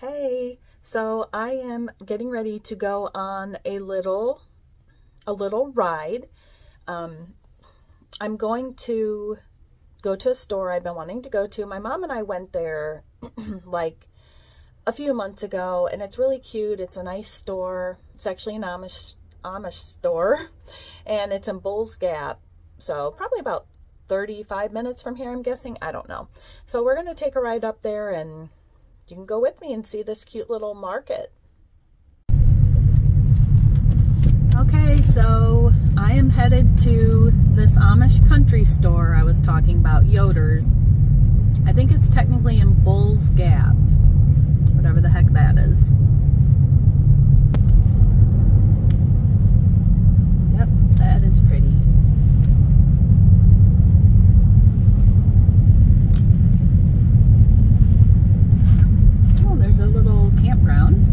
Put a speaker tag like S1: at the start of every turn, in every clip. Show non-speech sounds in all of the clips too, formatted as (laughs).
S1: Hey, so I am getting ready to go on a little, a little ride. Um, I'm going to go to a store I've been wanting to go to. My mom and I went there (clears throat) like a few months ago and it's really cute. It's a nice store. It's actually an Amish, Amish store (laughs) and it's in Bulls Gap. So probably about 35 minutes from here, I'm guessing. I don't know. So we're going to take a ride up there and you can go with me and see this cute little market. Okay, so I am headed to this Amish country store I was talking about, Yoder's. I think it's technically in Bulls Gap, whatever the heck that is. Yep, that is pretty. Oh, there's a little campground.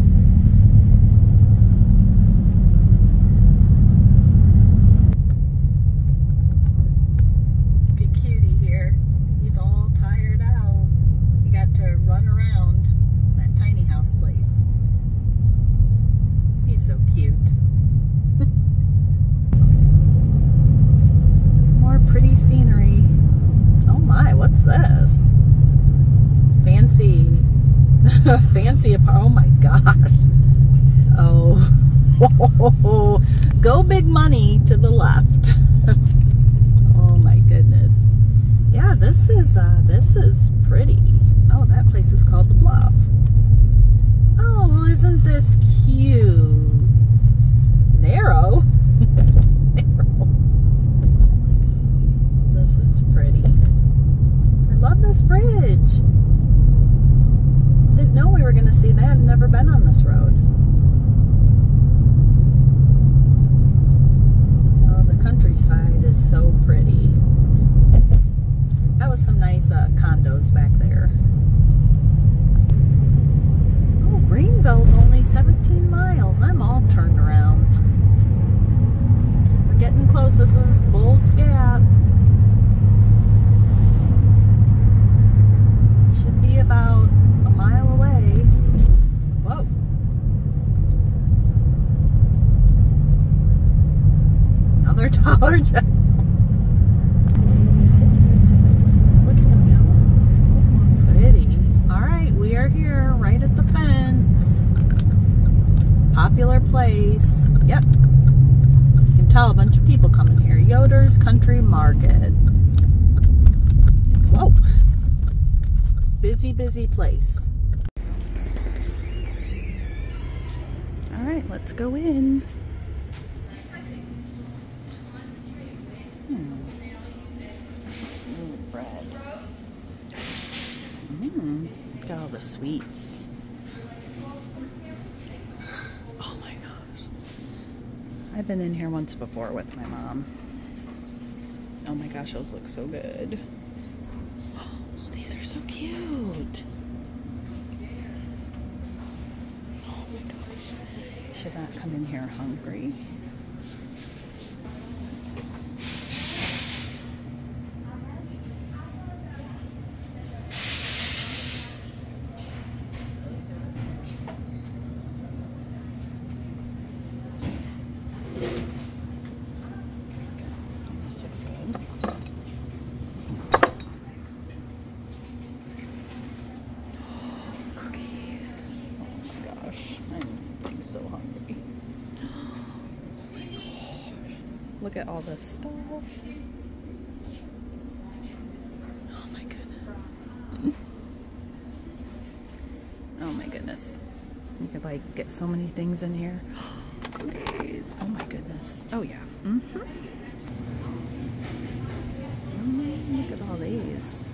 S1: Look at Cutie here. He's all tired out. He got to run around that tiny house place. He's so cute. Some more pretty scenery. Oh my, what's this? Fancy, fancy, apart. oh my gosh. Oh, (laughs) go big money to the left. (laughs) oh my goodness. Yeah, this is, uh, this is pretty. Oh, that place is called The Bluff. Oh, isn't this cute? Narrow. Narrow. This is pretty. I love this bridge. Didn't know we were going to see that. I've never been on this road. Oh, the countryside is so pretty. That was some nice uh, condos back there. Oh, Greeneville's only 17 miles. I'm all turned around. We're getting close. This is Bulls Gap. Should be about a mile away. Whoa. Another Dollar General. Look at the mountains. Pretty. All right, we are here right at the fence. Popular place. Yep. You can tell a bunch of people coming here. Yoder's Country Market. Whoa. Busy, busy place. All right, let's go in. Hmm. Ooh, bread. Mmm. Look at all the sweets. Oh my gosh. I've been in here once before with my mom. Oh my gosh, those look so good. Oh, these are so cute. Oh my gosh. Should not come in here hungry. This looks good. Cookies. Oh my gosh, I'm getting so hungry. Look at all this stuff. Oh my goodness. Oh my goodness. You could like get so many things in here. (gasps) Cookies. Oh my goodness. Oh yeah. Mm, Look at all these.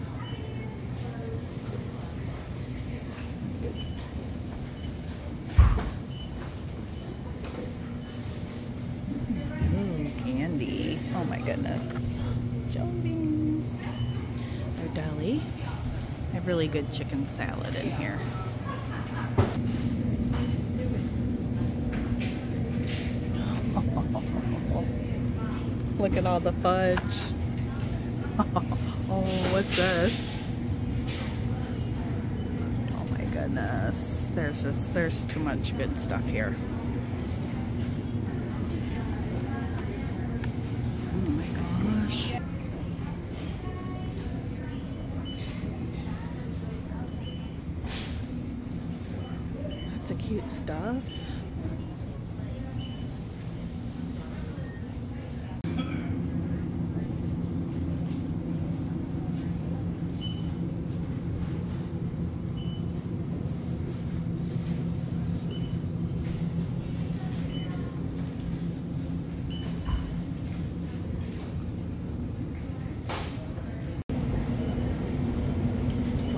S1: My goodness. Jelly beans. Oh, Their deli. They have really good chicken salad in here. (laughs) Look at all the fudge. (laughs) oh, what's this? Oh my goodness. There's just, there's too much good stuff here. Stuff.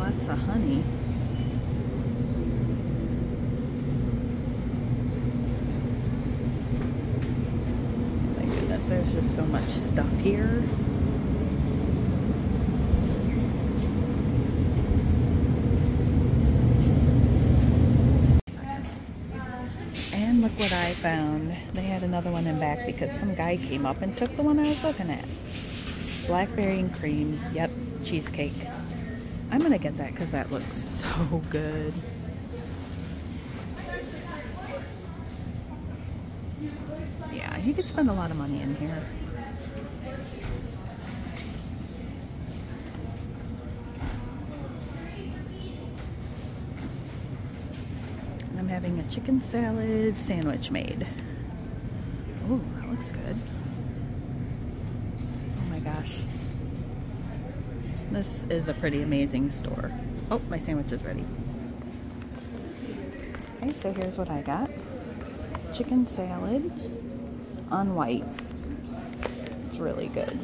S1: lots of honey. My goodness, there's just so much stuff here. And look what I found. They had another one in back because some guy came up and took the one I was looking at. Blackberry and cream. Yep, cheesecake. I'm gonna get that because that looks (laughs) so good. Yeah, he could spend a lot of money in here. I'm having a chicken salad sandwich made. Oh, that looks good. Oh my gosh. This is a pretty amazing store. Oh, my sandwich is ready. Okay, so here's what I got. Chicken salad on white. It's really good.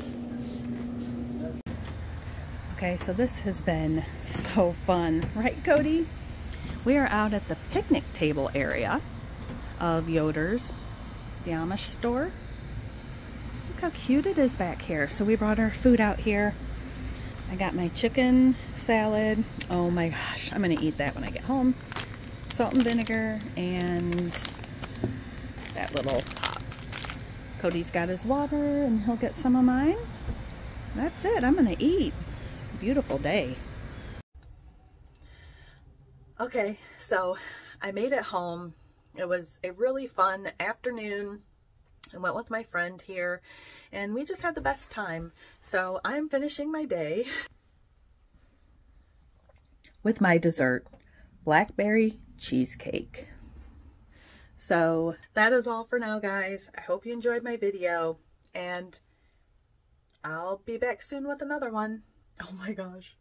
S1: Okay, so this has been so fun. Right, Cody? We are out at the picnic table area of Yoder's, the Amish store. Look how cute it is back here. So we brought our food out here. I got my chicken salad. Oh my gosh, I'm gonna eat that when I get home. Salt and vinegar and that little pop. Cody's got his water and he'll get some of mine. That's it, I'm gonna eat. Beautiful day. Okay, so I made it home. It was a really fun afternoon. I went with my friend here and we just had the best time. So I'm finishing my day with my dessert, blackberry cheesecake. So that is all for now, guys. I hope you enjoyed my video and I'll be back soon with another one. Oh my gosh.